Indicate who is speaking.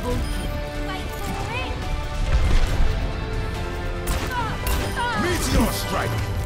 Speaker 1: trouble.
Speaker 2: Meteor strike!